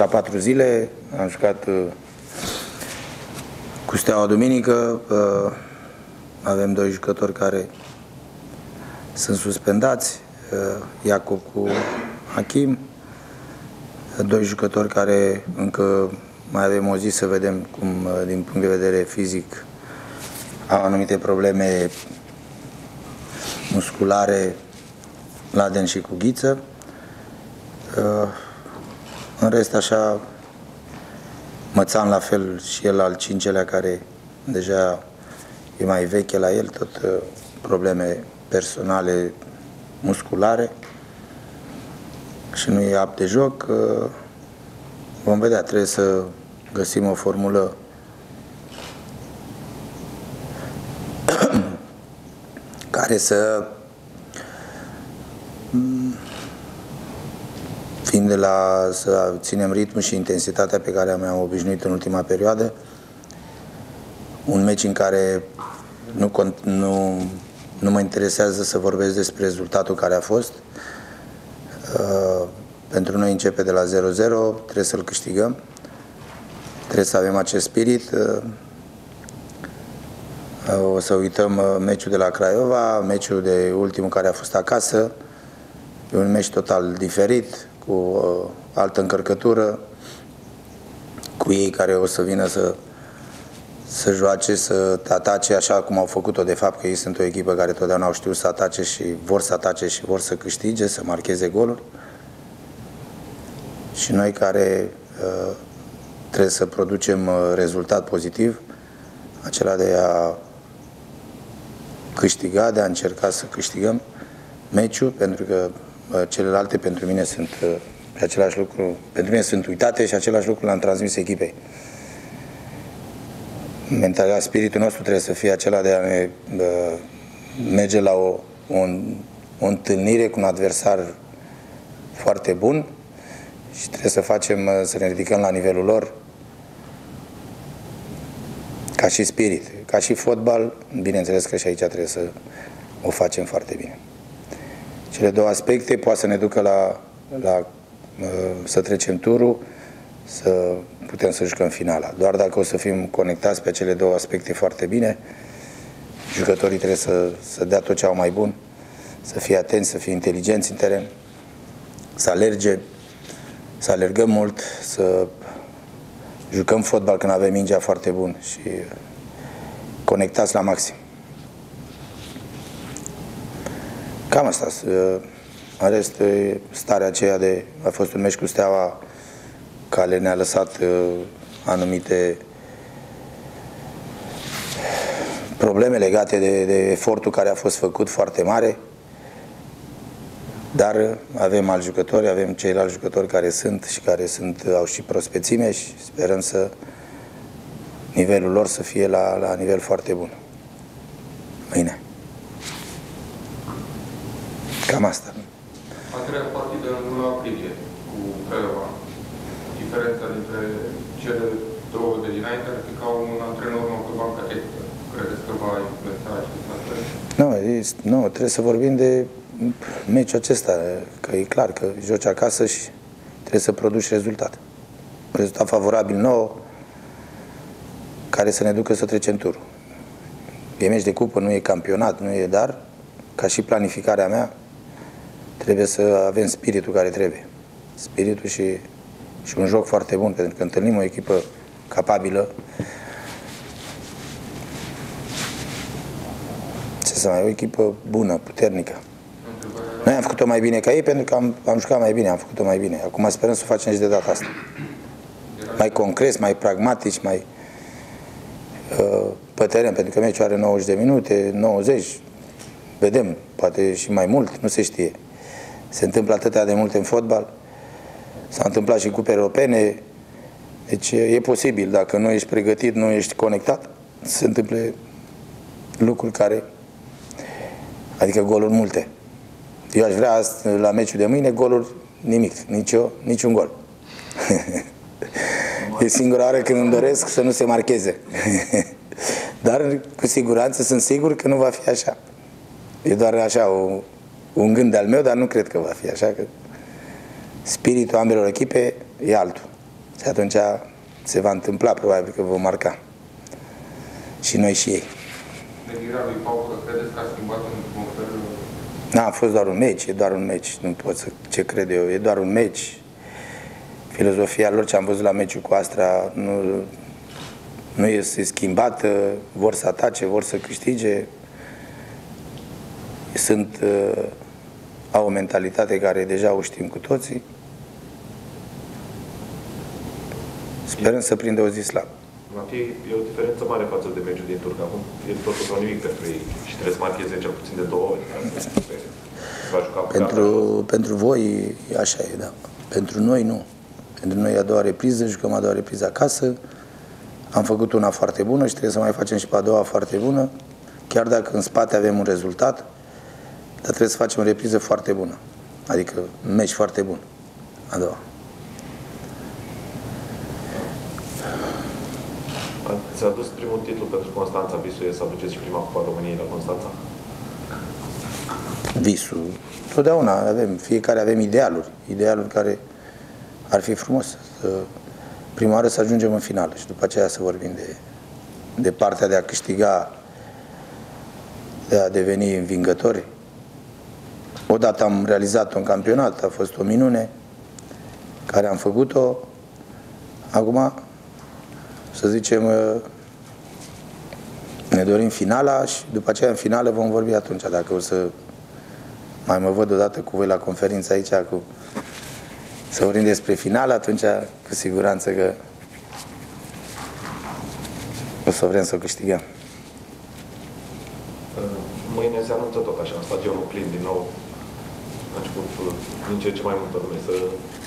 la patru zile, am jucat uh, cu Steaua Duminică, uh, avem doi jucători care sunt suspendați, uh, Iacob cu Hakim, doi jucători care încă mai avem o zi să vedem cum, din punct de vedere fizic, au anumite probleme musculare, Laden și cu Ghiță. În rest, așa, Mățan la fel și el al cincelea care deja e mai veche la el, tot uh, probleme personale musculare și nu e apt de joc. Uh, vom vedea, trebuie să găsim o formulă care să de la să ținem ritmul și intensitatea pe care am obișnuit în ultima perioadă. Un meci în care nu, nu, nu mă interesează să vorbesc despre rezultatul care a fost. Uh, pentru noi începe de la 0-0, trebuie să-l câștigăm. Trebuie să avem acest spirit. Uh, o să uităm uh, meciul de la Craiova, meciul de ultimul care a fost acasă. E un meci total diferit, cu uh, altă încărcătură, cu ei care o să vină să, să joace, să te atace așa cum au făcut-o de fapt, că ei sunt o echipă care totdeauna au știut să atace și vor să atace și vor să câștige, să marcheze goluri. Și noi care uh, trebuie să producem uh, rezultat pozitiv, acela de a câștiga, de a încerca să câștigăm meciul, pentru că celelalte pentru mine sunt pe același lucru, pentru mine sunt uitate și același lucru l-am transmis echipei. Mentalitatea, spiritul nostru trebuie să fie acela de a ne uh, merge la o, o, o întâlnire cu un adversar foarte bun și trebuie să facem, să ne ridicăm la nivelul lor ca și spirit, ca și fotbal, bineînțeles că și aici trebuie să o facem foarte bine. Cele două aspecte poate să ne ducă la, la să trecem turul, să putem să jucăm finala. Doar dacă o să fim conectați pe cele două aspecte foarte bine, jucătorii trebuie să, să dea tot ce au mai bun, să fie atenți, să fie inteligenți în teren, să alerge, să alergăm mult, să jucăm fotbal când avem mingea foarte bun și conectați la maxim. Cam asta. În rest, starea aceea de... A fost un meci cu Steaua care ne-a lăsat anumite probleme legate de, de efortul care a fost făcut foarte mare, dar avem alți jucători, avem ceilalți jucători care sunt și care sunt, au și prospețime și sperăm să nivelul lor să fie la, la nivel foarte bun. Mâine. Cam asta. A treia partidă în luna aprilie cu Craiova. Diferența dintre cele două de dinainte ar fi ca un antrenor nou pe banca tehnică. Credeți că va influența acest aspect? Nu, nu, trebuie să vorbim de meciul acesta, că e clar că joci acasă și trebuie să produci rezultat. Rezultat favorabil nou, care să ne ducă să trecem turul. E meci de cupă, nu e campionat, nu e dar, ca și planificarea mea, trebuie să avem spiritul care trebuie. Spiritul și, și un joc foarte bun, pentru că întâlnim o echipă capabilă ce să mai o echipă bună, puternică. Noi am făcut-o mai bine ca ei pentru că am, am jucat mai bine, am făcut-o mai bine. Acum sperăm să o facem și de data asta. Mai concret, mai pragmatici, mai uh, pe teren, pentru că meciul are 90 de minute, 90, vedem, poate și mai mult, nu se știe. Se întâmplă atâtea de multe în fotbal. S-a întâmplat și cupe europene. Deci e posibil, dacă nu ești pregătit, nu ești conectat, se întâmple lucruri care, adică goluri multe. Eu aș vrea la meciul de mâine goluri nimic, nicio, niciun gol. e singura oară când îmi doresc să nu se marcheze. Dar cu siguranță sunt sigur că nu va fi așa. E doar așa o, un gând al meu, dar nu cred că va fi așa, că spiritul ambelor echipe e altul. Și atunci se va întâmpla probabil că vom marca. Și noi și ei. Venirea lui Paul, credeți că a schimbat în fel? Nu, a fost doar un meci, e doar un meci. Nu pot să, ce cred eu, e doar un meci. Filozofia lor, ce am văzut la meciul cu Astra, nu, nu este schimbată, vor să atace, vor să câștige. Sunt, uh, au o mentalitate care deja o știm cu toții. Sperăm să prindă o zi slabă. Matei, e o diferență mare față de meciul din Turcă. Acum e totul sau nimic pentru ei și trebuie să marcheze cel puțin de două ori. Va juca Pentru, pentru voi așa e, da. Pentru noi nu. Pentru noi e a doua repriză, jucăm a doua repriză acasă. Am făcut una foarte bună și trebuie să mai facem și pe a doua foarte bună. Chiar dacă în spate avem un rezultat, dar trebuie să facem o repriză foarte bună. Adică un meci foarte bun. A doua. Ați adus primul titlu pentru Constanța, visul e să aduceți și prima Cupa României la Constanța? Visul. Totdeauna avem, fiecare avem idealuri. Idealuri care ar fi frumos să prima oară să ajungem în finală și după aceea să vorbim de, de partea de a câștiga, de a deveni învingători. Odată am realizat un campionat, a fost o minune care am făcut-o. Acum, să zicem, ne dorim finala și după aceea în finală vom vorbi atunci, dacă o să mai mă văd odată cu voi la conferință aici, cu să vorbim despre final, atunci cu siguranță că o să vrem să o câștigăm. Mâine se anunță tot așa, stadionul plin din nou. A început din ce ce mai multă lume să,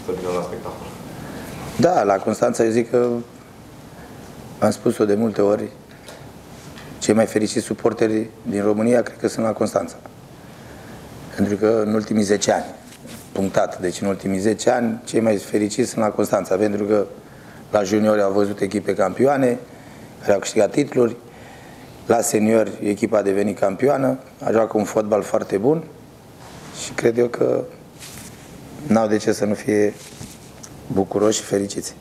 să vină la spectacol. Da, la Constanța eu zic că am spus-o de multe ori, cei mai fericiți suporteri din România cred că sunt la Constanța. Pentru că în ultimii 10 ani, punctat, deci în ultimii 10 ani, cei mai fericiți sunt la Constanța, pentru că la juniori au văzut echipe campioane, care au câștigat titluri, la seniori echipa a devenit campioană, a jucat un fotbal foarte bun și cred eu că n-au de ce să nu fie bucuroși și fericiți.